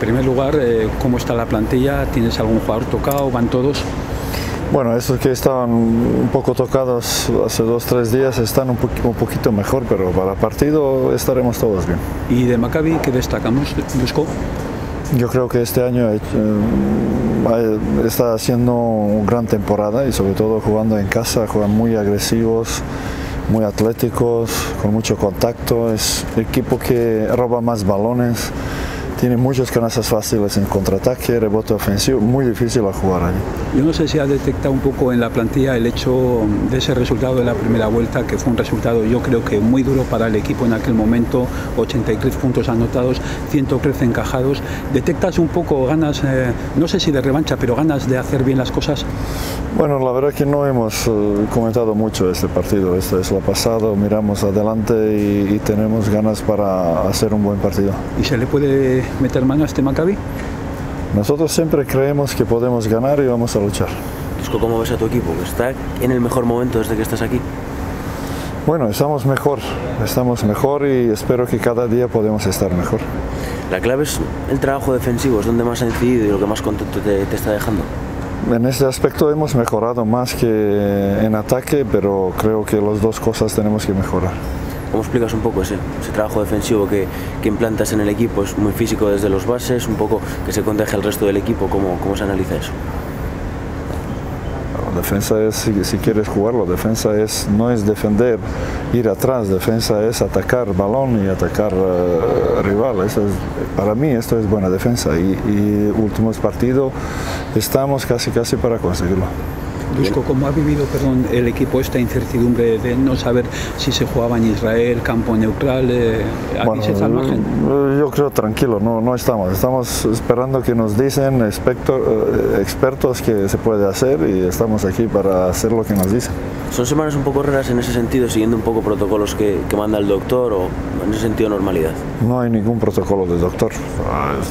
En primer lugar, eh, ¿cómo está la plantilla? ¿Tienes algún jugador tocado? ¿Van todos? Bueno, estos que estaban un poco tocados hace dos tres días están un, un, poquito mejor, pero para partido estaremos todos bien. ¿Y de Maccabi qué destacamos, Dusko? Yo creo que este año eh, está haciendo una gran temporada y sobre todo jugando en casa, juegan muy agresivos, muy atléticos, con mucho contacto. Es equipo que roba más balones tiene muchas canastas fáciles en contraataque, rebote ofensivo, muy difícil a jugar allí. Yo no sé si ha detectado un poco en la plantilla el hecho de ese resultado de la primera vuelta, que fue un resultado yo creo que muy duro para el equipo en aquel momento, 83 puntos anotados, 113 encajados. ¿Detectas un poco ganas, eh, no sé si de revancha, pero ganas de hacer bien las cosas? Bueno, la verdad que no hemos uh, comentado mucho este partido, esto es lo pasado, miramos adelante y, y tenemos ganas para hacer un buen partido. ¿Y se le puede meter mano a este Maccabi? Nosotros siempre creemos que podemos ganar y vamos a luchar. ¿Cómo ves a tu equipo? ¿Está en el mejor momento desde que estás aquí? Bueno, estamos mejor, estamos mejor y espero que cada día podemos estar mejor. La clave es el trabajo defensivo, es donde más ha incidido y lo que más contento te, te está dejando. En este aspecto hemos mejorado más que en ataque, pero creo que las dos cosas tenemos que mejorar. ¿Cómo explicas un poco ese, trabajo defensivo que, implantas en el equipo? Es muy físico desde los bases, un poco que se contagia al resto del equipo. ¿Cómo, se analiza eso? Defensa es, si, quieres jugarlo, defensa es, no es defender, ir atrás, defensa es atacar balón y atacar uh, rival. Para mí esto es buena defensa y, y últimos partidos estamos casi casi para conseguirlo. Dusko, ¿cómo ha vivido perdón, el equipo esta incertidumbre de no saber si se jugaba en Israel, campo neutral? Eh, bueno, yo, yo creo tranquilo, no, no estamos. Estamos esperando que nos dicen experto, expertos que se puede hacer y estamos aquí para hacer lo que nos dicen. ¿Son semanas un poco raras en ese sentido, siguiendo un poco protocolos que, que manda el doctor o en ese sentido normalidad? No hay ningún protocolo del doctor.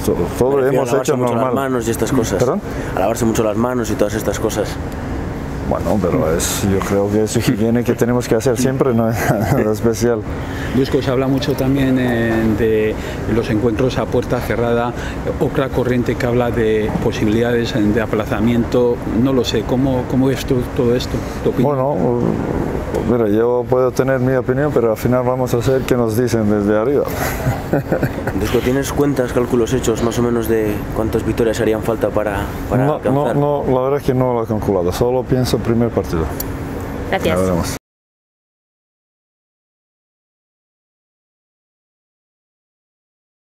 Todo, todo hemos hecho mucho normal. las manos y estas cosas. ¿Perdón? A lavarse mucho las manos y todas estas cosas. Bueno, pero es, yo creo que es higiene que tenemos que hacer siempre, no es especial. Dusko, se habla mucho también eh, de los encuentros a puerta cerrada, otra corriente que habla de posibilidades de aplazamiento, no lo sé, ¿cómo, cómo ves tú todo esto? Bueno, mira, yo puedo tener mi opinión, pero al final vamos a hacer que nos dicen desde arriba. Dusko, ¿tienes cuentas, cálculos hechos más o menos de cuántas victorias harían falta para, para no, alcanzar? no, no, la verdad es que no lo he calculado, solo pienso primer partido. Gracias.